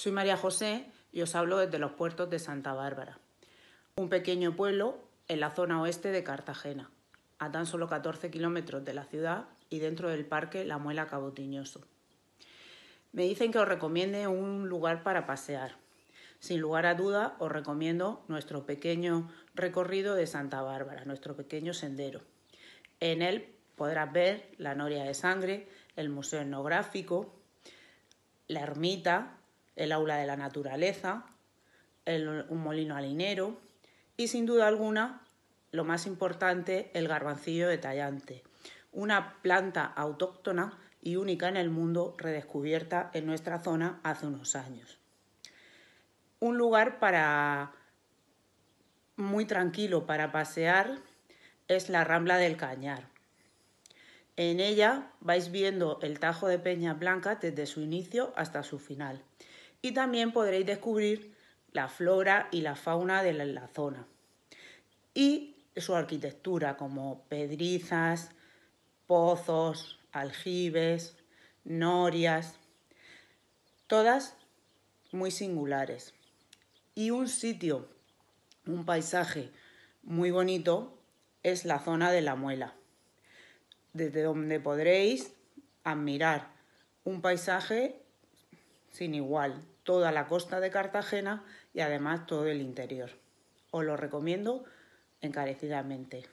Soy María José y os hablo desde los puertos de Santa Bárbara, un pequeño pueblo en la zona oeste de Cartagena, a tan solo 14 kilómetros de la ciudad y dentro del parque La Muela Cabotiñoso. Me dicen que os recomiende un lugar para pasear. Sin lugar a duda, os recomiendo nuestro pequeño recorrido de Santa Bárbara, nuestro pequeño sendero. En él podrás ver la Noria de Sangre, el Museo Etnográfico, la ermita, el aula de la naturaleza, un molino alinero y sin duda alguna, lo más importante, el garbancillo de tallante, una planta autóctona y única en el mundo redescubierta en nuestra zona hace unos años. Un lugar para muy tranquilo para pasear es la Rambla del Cañar. En ella vais viendo el Tajo de Peña Blanca desde su inicio hasta su final y también podréis descubrir la flora y la fauna de la zona y su arquitectura como pedrizas, pozos, aljibes, norias, todas muy singulares. Y un sitio, un paisaje muy bonito es la zona de la muela, desde donde podréis admirar un paisaje sin igual, toda la costa de Cartagena y además todo el interior. Os lo recomiendo encarecidamente.